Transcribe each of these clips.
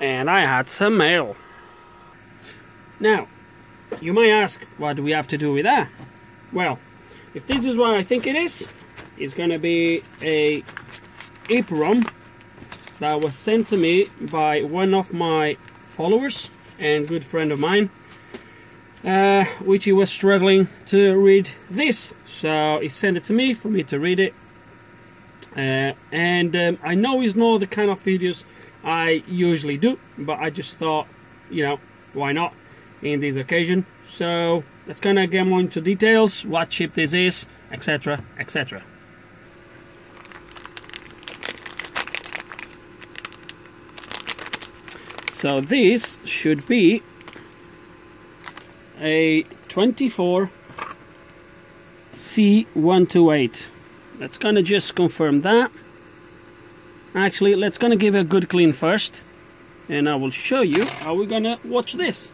and I had some mail. Now, you may ask, what do we have to do with that? Well, if this is what I think it is, it's gonna be a EEPROM that was sent to me by one of my followers and good friend of mine uh, which he was struggling to read this so he sent it to me for me to read it uh, and um, I know it's not the kind of videos I usually do but I just thought you know why not in this occasion so let's kind of get more into details what chip this is etc etc So this should be a 24 C128. Let's gonna just confirm that. Actually, let's gonna give it a good clean first. And I will show you how we're gonna watch this.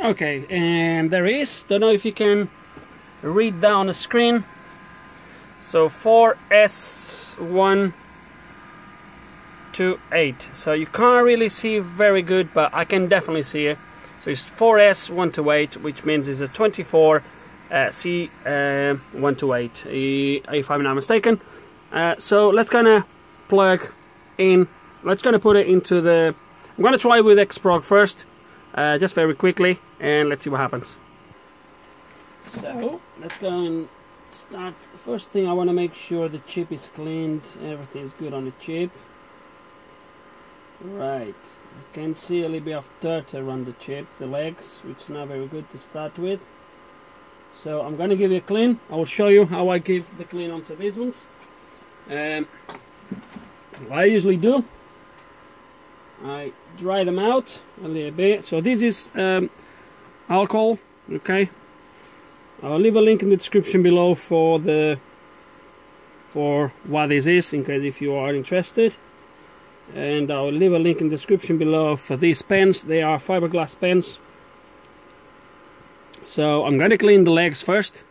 Okay, and there is, don't know if you can read down the screen. So 4S128. So you can't really see very good, but I can definitely see it. So it's 4S128, which means it's a 24 uh, C128, uh, if I'm not mistaken. Uh, so let's gonna plug in, let's gonna put it into the, I'm gonna try with Xprog first uh, just very quickly and let's see what happens. So let's go and start. First thing I want to make sure the chip is cleaned, everything is good on the chip. Right, you can see a little bit of dirt around the chip, the legs, which is not very good to start with. So I'm going to give it a clean. I will show you how I give the clean onto these ones. Um, I usually do I dry them out a little bit so this is um, alcohol okay I'll leave a link in the description below for the for what this is in case if you are interested. And I'll leave a link in the description below for these pens. They are fiberglass pens. So I'm gonna clean the legs first.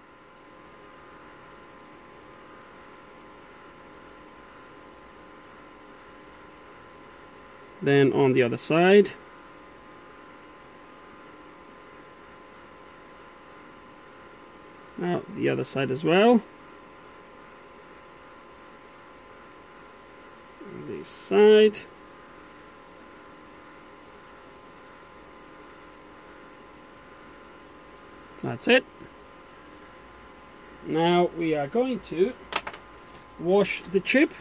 Then on the other side now the other side as well this side that's it now we are going to wash the chip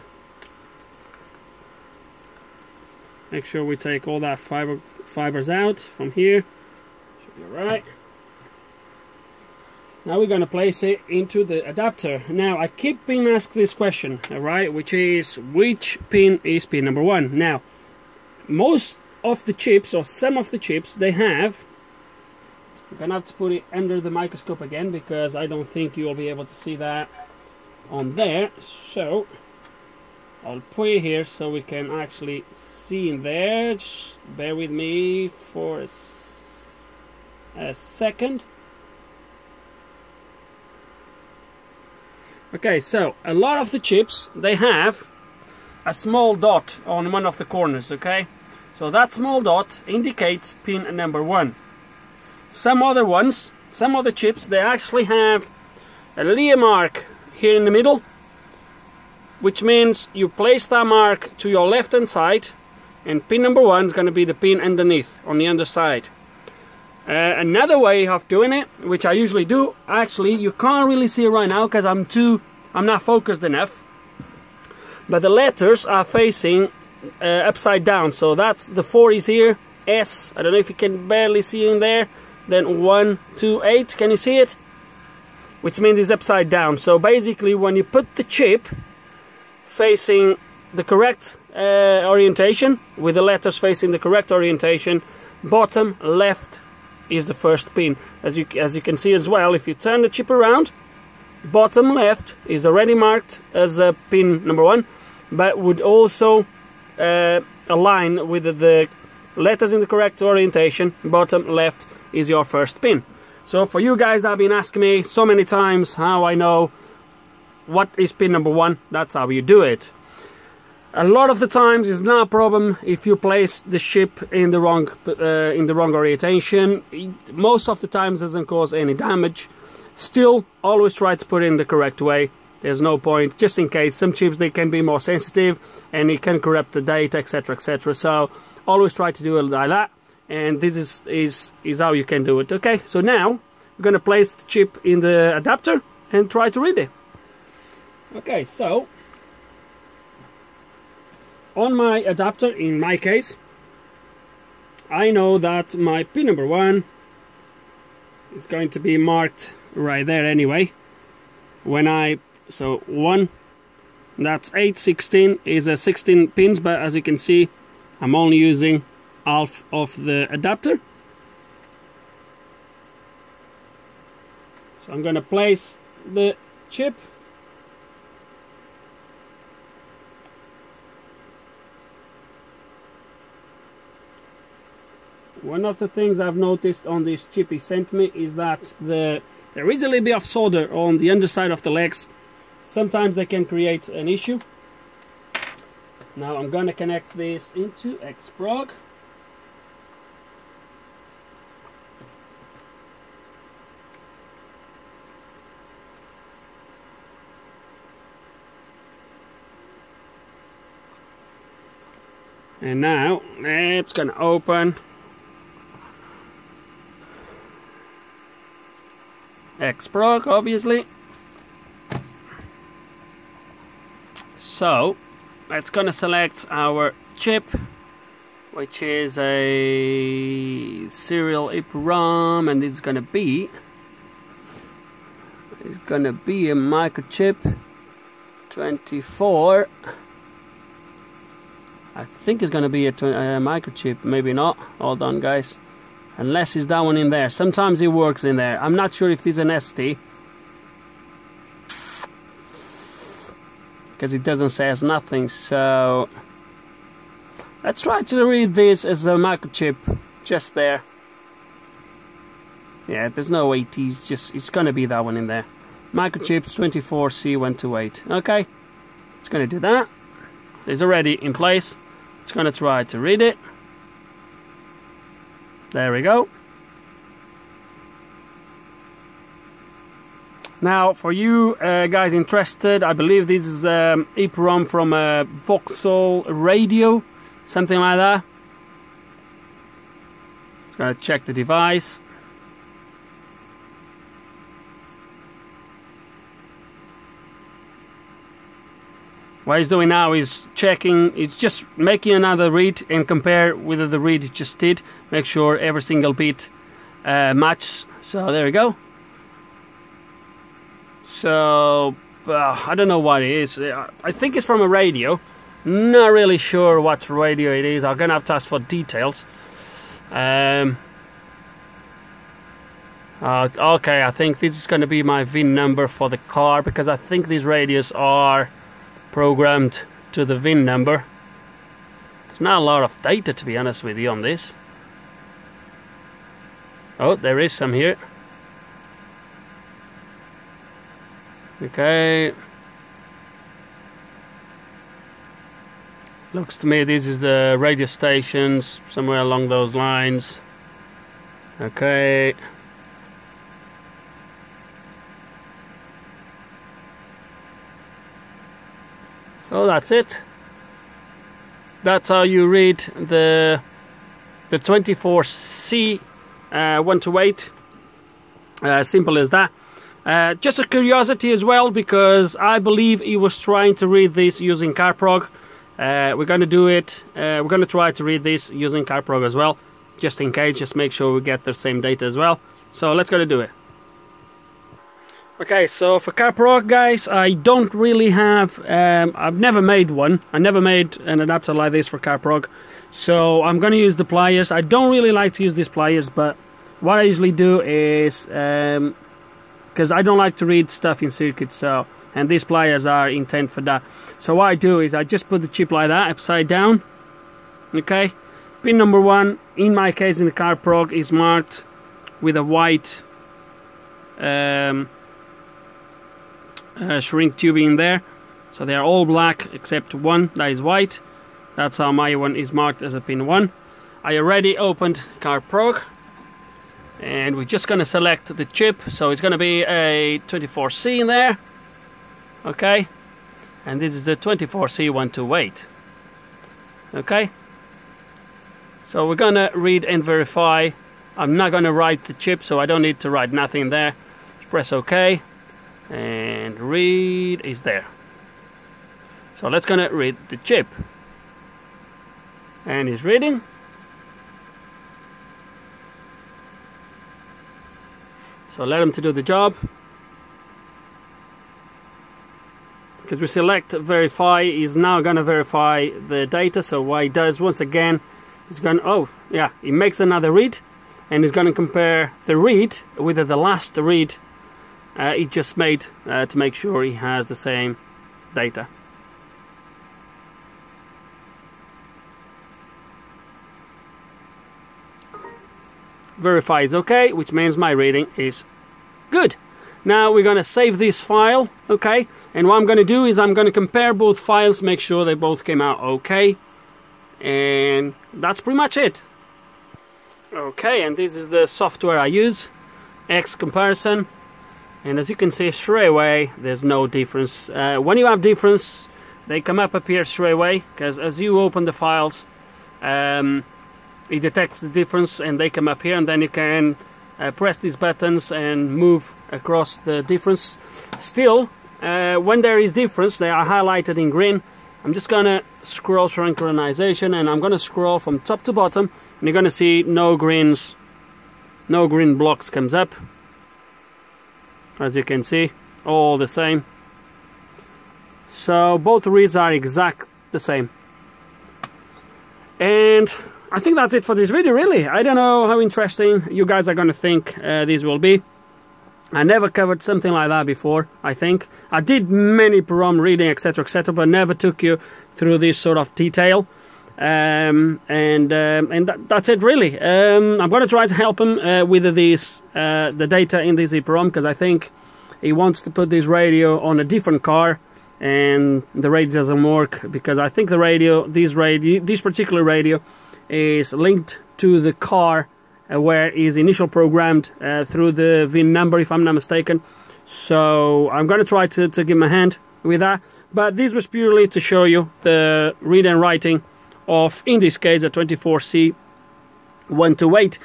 Make sure we take all that fiber fibers out from here. Should be alright. Now we're going to place it into the adapter. Now I keep being asked this question, alright, which is which pin is pin number one? Now, most of the chips, or some of the chips, they have I'm gonna have to put it under the microscope again because I don't think you will be able to see that on there. So I'll put it here so we can actually see in there. Just bear with me for a second. Okay, so a lot of the chips, they have a small dot on one of the corners, okay? So that small dot indicates pin number one. Some other ones, some other chips, they actually have a Lear mark here in the middle which means you place that mark to your left hand side and pin number one is going to be the pin underneath on the underside uh, another way of doing it which I usually do actually you can't really see it right now because I'm too I'm not focused enough. But the letters are facing uh, upside down. So that's the 4 is here. S I don't know if you can barely see in there. Then one, two, eight. can you see it? Which means it's upside down. So basically when you put the chip facing the correct uh, orientation, with the letters facing the correct orientation, bottom left is the first pin. As you, as you can see as well, if you turn the chip around, bottom left is already marked as a pin number one, but would also uh, align with the letters in the correct orientation. Bottom left is your first pin. So for you guys that have been asking me so many times how I know what is pin number one, that's how you do it. A lot of the times it's not a problem if you place the ship in the wrong uh, in the wrong orientation. Most of the times doesn't cause any damage. Still, always try to put in the correct way. There's no point, just in case some chips they can be more sensitive and it can corrupt the data, etc., etc. So always try to do it like that. And this is is is how you can do it. Okay, so now we're gonna place the chip in the adapter and try to read it. Okay, so on my adapter, in my case, I know that my pin number one is going to be marked right there anyway. When I, so one, that's 8, 16 is a 16 pins, but as you can see, I'm only using half of the adapter. So I'm to place the chip One of the things I've noticed on this chip he sent me is that the there is a little bit of solder on the underside of the legs. Sometimes they can create an issue. Now I'm gonna connect this into Xprog. And now it's gonna open Xprog, obviously. So, it's gonna select our chip, which is a serial EEPROM, and it's gonna be it's gonna be a microchip 24. I think it's gonna be a, a microchip, maybe not. Hold on, guys unless it's that one in there. Sometimes it works in there. I'm not sure if this is an ST because it doesn't say as nothing so let's try to read this as a microchip just there. Yeah there's no ATs just it's gonna be that one in there. Microchips 24C128 okay. It's gonna do that. It's already in place. It's gonna try to read it there we go. Now, for you uh, guys interested, I believe this is um, EEPROM from a uh, Vauxhall radio, something like that. Just gonna check the device. What he's doing now is checking it's just making another read and compare whether the read just did. Make sure every single bit uh, matches. So there we go. So uh, I don't know what it is. Uh, I think it's from a radio. Not really sure what radio it is. I'm gonna have to ask for details. Um, uh, okay I think this is gonna be my VIN number for the car because I think these radios are programmed to the VIN number. There's not a lot of data to be honest with you on this. Oh, there is some here. Okay. Looks to me this is the radio stations, somewhere along those lines. Okay. So that's it. That's how you read the the 24C uh, 1 to 8. Uh, simple as that. Uh, just a curiosity as well because I believe he was trying to read this using CarProg. Uh, we're going to do it. Uh, we're going to try to read this using CarProg as well. Just in case, just make sure we get the same data as well. So let's go to do it. Okay, so for CarProg guys, I don't really have, um, I've never made one. I never made an adapter like this for CarProg. So I'm going to use the pliers. I don't really like to use these pliers, but what I usually do is, because um, I don't like to read stuff in circuit, so, and these pliers are intent for that so what I do is I just put the chip like that upside down okay pin number one in my case in the car is marked with a white um, uh, shrink tubing in there. So they are all black except one that is white. That's how my one is marked as a pin 1 I already opened CarProg and we're just gonna select the chip. So it's gonna be a 24C in there okay? And this is the 24C128 okay? So we're gonna read and verify. I'm not gonna write the chip so I don't need to write nothing there. Just press OK and read is there so let's gonna read the chip and he's reading So let him to do the job. Because we select verify, he's now to verify the data. So what he does once again, he's gonna oh yeah, he makes another read and he's to compare the read with the last read uh, he just made uh, to make sure he has the same data. verify is okay, which means my reading is good. Now we're going to save this file, okay? And what I'm going to do is I'm going to compare both files, make sure they both came out okay. And that's pretty much it. Okay, and this is the software I use, X comparison. And as you can see straight away, there's no difference. Uh, when you have difference, they come up here straight away, because as you open the files, um, it detects the difference and they come up here and then you can uh, press these buttons and move across the difference. Still uh, when there is difference they are highlighted in green. I'm just gonna scroll synchronization and I'm gonna scroll from top to bottom and you're gonna see no greens no green blocks comes up as you can see all the same so both reads are exact the same and I think that's it for this video, really. I don't know how interesting you guys are going to think uh, this will be. I never covered something like that before, I think. I did many PROM reading, etc, etc, but never took you through this sort of detail. Um, and um, and that, that's it, really. Um, I'm going to try to help him uh, with these, uh, the data in this EEPROM, because I think he wants to put this radio on a different car and the radio doesn't work because I think the radio, this radio, this particular radio is linked to the car uh, where is initial programmed uh, through the VIN number if I'm not mistaken so I'm going to try to, to give him a hand with that but this was purely to show you the read and writing of in this case a 24C 128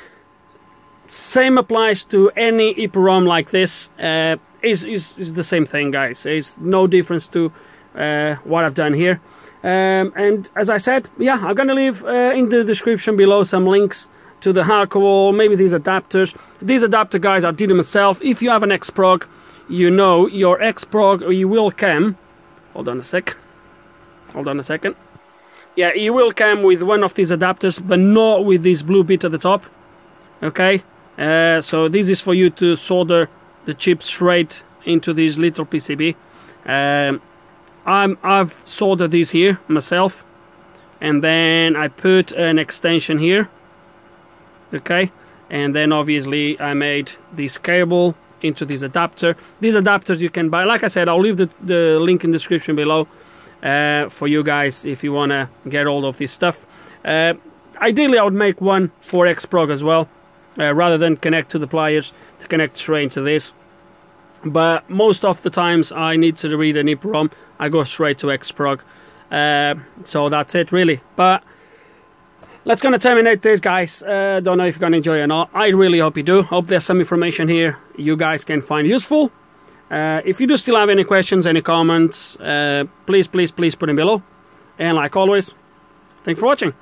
same applies to any EEPROM like this uh, is, is, is the same thing guys it's no difference to uh, what I've done here um, and as I said, yeah, I'm gonna leave uh, in the description below some links to the hardware, maybe these adapters. These adapter guys, I did them myself. If you have an X-Prog, you know your X-Prog you will come. Hold on a sec. Hold on a second. Yeah, you will come with one of these adapters, but not with this blue bit at the top. Okay, uh, so this is for you to solder the chip straight into this little PCB. Um, I'm, I've soldered these here myself and then I put an extension here okay and then obviously I made this cable into this adapter these adapters you can buy like I said I'll leave the, the link in the description below uh, for you guys if you want to get all of this stuff. Uh, ideally I would make one for X-Prog as well uh, rather than connect to the pliers to connect straight to this. But most of the times I need to read an EEPROM I go straight to X-Prog. Uh, so that's it really. But let's gonna terminate this guys. Uh, don't know if you're gonna enjoy or not. I really hope you do. Hope there's some information here you guys can find useful uh, if you do still have any questions any comments uh, please please please put them below. And like always thanks for watching